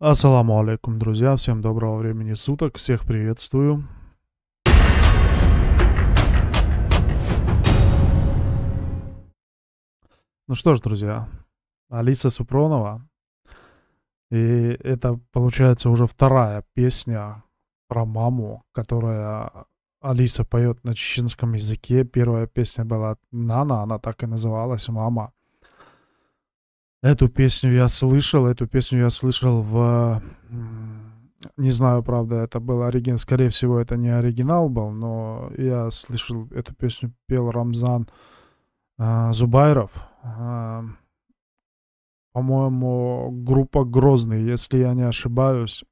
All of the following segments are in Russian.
Ассаламу алейкум, друзья, всем доброго времени суток, всех приветствую. Ну что ж, друзья, Алиса Супронова. И это, получается, уже вторая песня про маму, которая Алиса поет на чеченском языке. Первая песня была «Нана», она так и называлась «Мама». Эту песню я слышал, эту песню я слышал в... Не знаю, правда, это был оригинал, скорее всего, это не оригинал был, но я слышал эту песню, пел Рамзан э, Зубайров. Э, по-моему, группа Грозный, если я не ошибаюсь,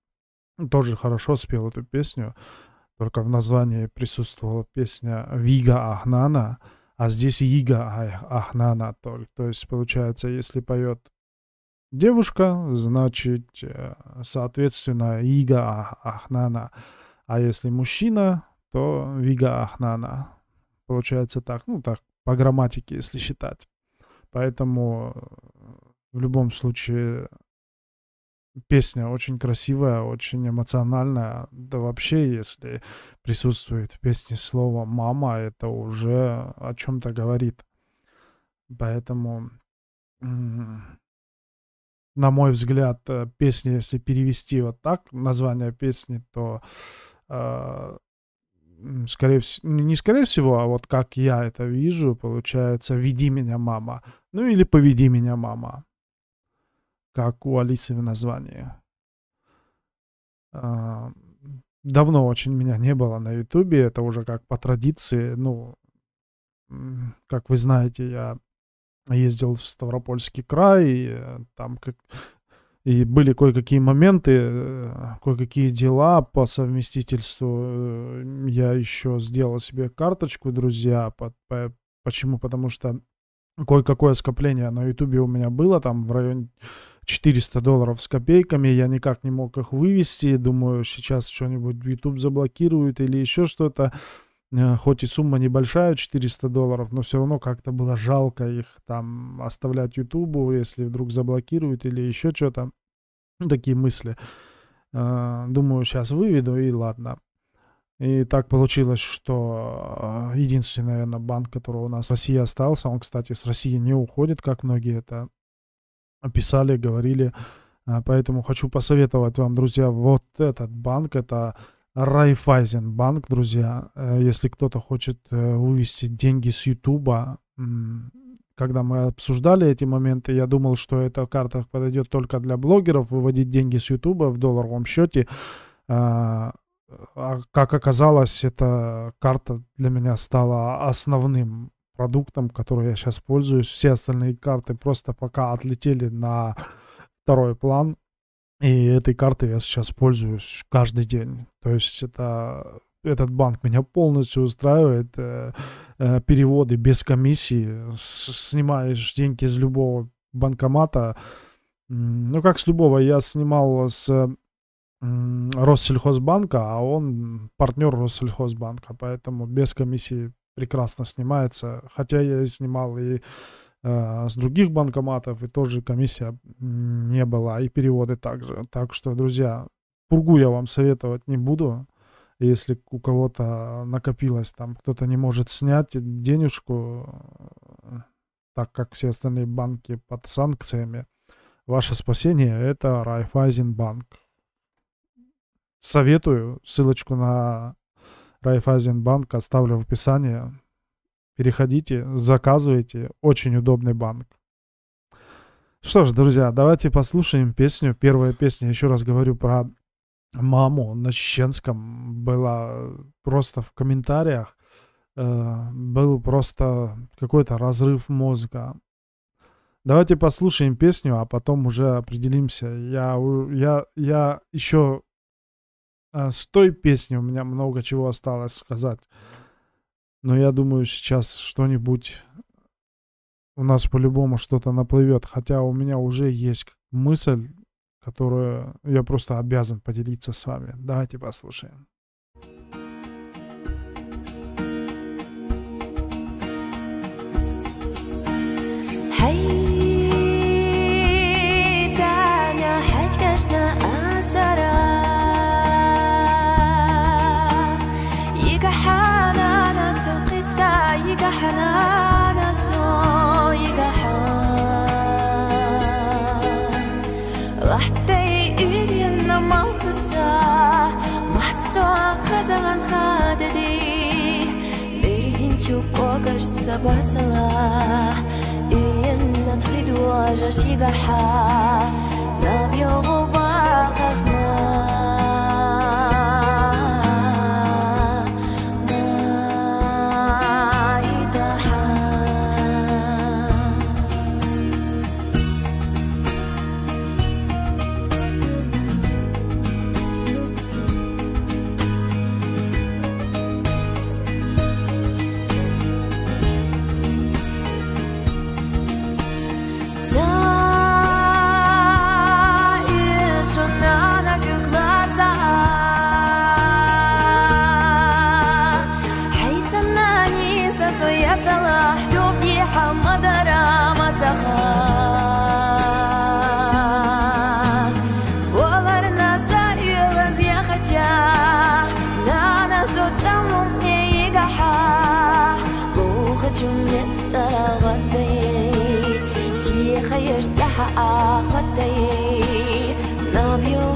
тоже хорошо спел эту песню, только в названии присутствовала песня Вига Ахнана — а здесь Ига Ахнана только. То есть, получается, если поет девушка, значит, э, соответственно, Ига Ахнана. А если мужчина, то Вига Ахнана. Получается так, ну так, по грамматике, если считать. Поэтому э, в любом случае песня очень красивая, очень эмоциональная. Да вообще, если присутствует в песне слово «мама», это уже о чем-то говорит. Поэтому, на мой взгляд, э, песня, если перевести вот так, название песни, то э, скорее всего, не скорее всего, а вот как я это вижу, получается, «Веди меня, мама». Ну или «Поведи меня, мама» как у Алисы в названии. А, давно очень меня не было на Ютубе, это уже как по традиции, ну, как вы знаете, я ездил в Ставропольский край, и э, там как и были кое-какие моменты, э, кое-какие дела по совместительству. Э, я еще сделал себе карточку, друзья. По, по, почему? Потому что кое-какое скопление на Ютубе у меня было там в районе 400 долларов с копейками, я никак не мог их вывести, думаю, сейчас что-нибудь YouTube заблокирует или еще что-то, э, хоть и сумма небольшая, 400 долларов, но все равно как-то было жалко их там оставлять YouTube, если вдруг заблокируют или еще что-то, ну, такие мысли. Э, думаю, сейчас выведу и ладно. И так получилось, что э, единственный, наверное, банк, который у нас в России остался, он, кстати, с России не уходит, как многие это писали, говорили. А, поэтому хочу посоветовать вам, друзья, вот этот банк, это Райфайзен банк, друзья. Э, если кто-то хочет э, вывести деньги с Ютуба, когда мы обсуждали эти моменты, я думал, что эта карта подойдет только для блогеров, выводить деньги с Ютуба в долларовом счете. А, а как оказалось, эта карта для меня стала основным продуктом, который я сейчас пользуюсь. Все остальные карты просто пока отлетели на второй план. И этой картой я сейчас пользуюсь каждый день. То есть это этот банк меня полностью устраивает. Э, э, переводы без комиссии. Снимаешь деньги из любого банкомата. Ну, как с любого. Я снимал с Россельхозбанка, а он партнер Россельхозбанка. Поэтому без комиссии прекрасно снимается. Хотя я снимал и э, с других банкоматов, и тоже комиссия не была, и переводы также. Так что, друзья, пургу я вам советовать не буду. Если у кого-то накопилось, там кто-то не может снять денежку, так как все остальные банки под санкциями, ваше спасение это Райфайзенбанк. Советую ссылочку на Райфайзенбанк оставлю в описании. Переходите, заказывайте. Очень удобный банк. Что ж, друзья, давайте послушаем песню. Первая песня, еще раз говорю про маму на чеченском. Была просто в комментариях. Э, был просто какой-то разрыв мозга. Давайте послушаем песню, а потом уже определимся. Я, я, я еще с той песни у меня много чего осталось сказать. Но я думаю, сейчас что-нибудь у нас по-любому что-то наплывет. Хотя у меня уже есть мысль, которую я просто обязан поделиться с вами. Давайте послушаем. 멈춰 마소아가장한 하데디 베리진 축고가 시차바살라 일년 나트리도 아저씨가 하 나비오고 نقدر أغطي شي نبيو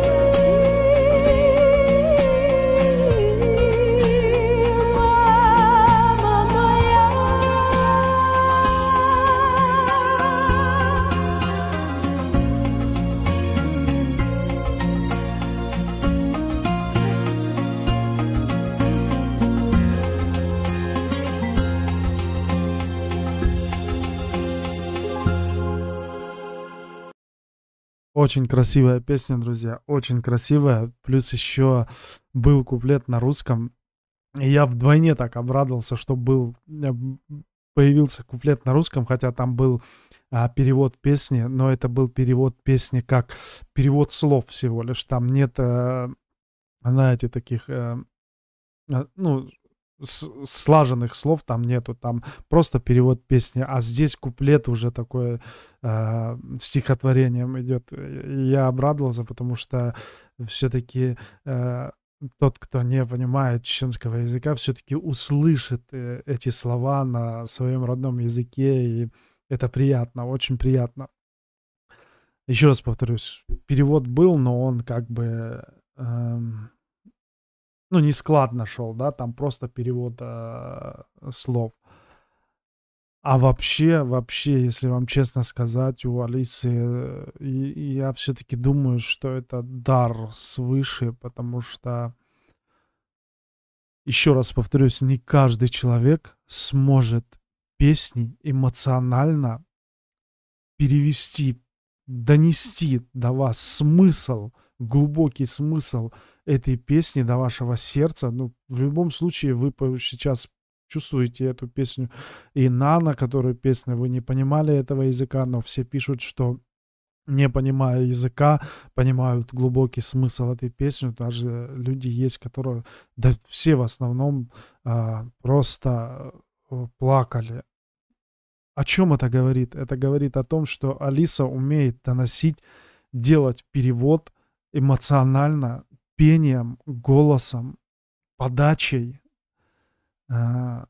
Очень красивая песня, друзья, очень красивая. Плюс еще был куплет на русском. И я вдвойне так обрадовался, что был э, появился куплет на русском, хотя там был а, перевод песни, но это был перевод песни как перевод слов всего лишь. Там нет, а, знаете, таких, а, ну, слаженных слов там нету, там просто перевод песни, а здесь куплет уже такое э, стихотворением идет. я обрадовался, потому что все-таки э, тот, кто не понимает чеченского языка, все-таки услышит э, эти слова на своем родном языке, и это приятно, очень приятно. Еще раз повторюсь, перевод был, но он как бы... Э, ну, не склад нашел, да, там просто перевод э, слов. А вообще, вообще, если вам честно сказать, у Алисы, э, и, я все-таки думаю, что это дар свыше, потому что, еще раз повторюсь, не каждый человек сможет песни эмоционально перевести, донести до вас смысл, глубокий смысл этой песни до вашего сердца. Ну, в любом случае, вы сейчас чувствуете эту песню. И Нана, которую песня, вы не понимали этого языка, но все пишут, что не понимая языка, понимают глубокий смысл этой песни. Даже люди есть, которые, да все в основном а, просто э, плакали. О чем это говорит? Это говорит о том, что Алиса умеет доносить, делать перевод эмоционально пением, голосом, подачей э,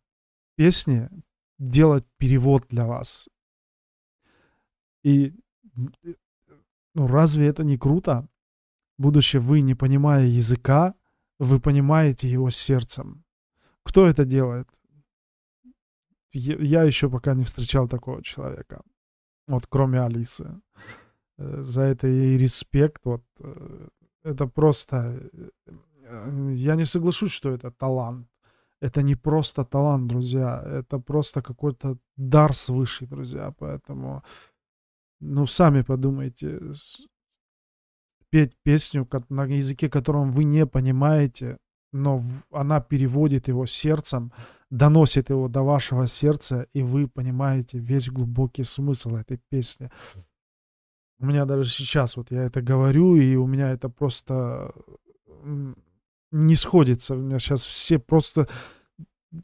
песни делать перевод для вас. И ну, разве это не круто? Будучи вы, не понимая языка, вы понимаете его сердцем. Кто это делает? Я еще пока не встречал такого человека. Вот кроме Алисы. э, за это ей респект. Вот это просто... Я не соглашусь, что это талант. Это не просто талант, друзья. Это просто какой-то дар свыше, друзья. Поэтому, ну, сами подумайте. Петь песню на языке, котором вы не понимаете, но она переводит его сердцем, доносит его до вашего сердца, и вы понимаете весь глубокий смысл этой песни. У меня даже сейчас вот я это говорю, и у меня это просто не сходится. У меня сейчас все просто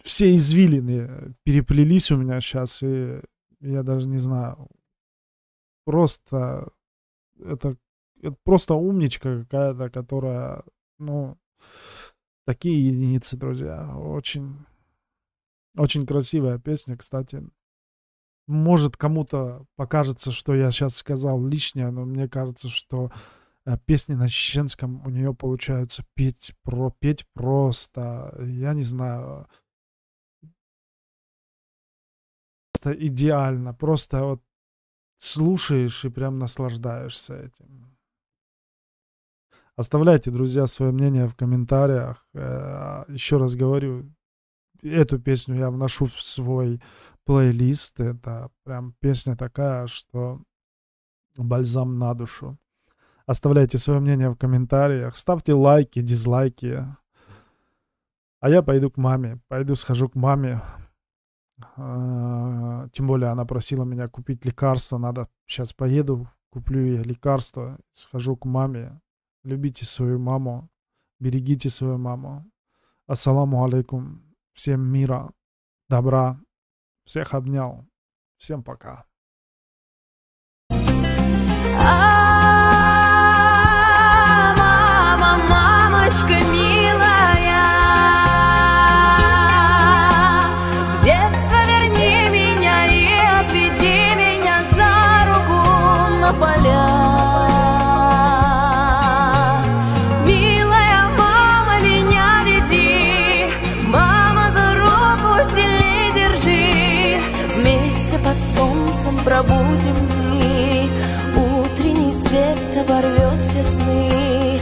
все извилины переплелись у меня сейчас, и я даже не знаю. Просто это, это просто умничка какая-то, которая, ну, такие единицы, друзья. Очень, очень красивая песня, кстати. Может, кому-то покажется, что я сейчас сказал лишнее, но мне кажется, что э, песни на чеченском у нее получаются петь, про, петь просто, я не знаю, просто идеально, просто вот слушаешь и прям наслаждаешься этим. Оставляйте, друзья, свое мнение в комментариях. Э, Еще раз говорю, эту песню я вношу в свой плейлист. Это прям песня такая, что бальзам на душу. Оставляйте свое мнение в комментариях. Ставьте лайки, дизлайки. А я пойду к маме. Пойду схожу к маме. А, тем более она просила меня купить лекарство. Надо сейчас поеду, куплю ей лекарство. Схожу к маме. Любите свою маму. Берегите свою маму. Ассаламу алейкум. Всем мира, добра. Всех обнял. Всем пока. А, мама, мамочка милая, свет оборвет все сны.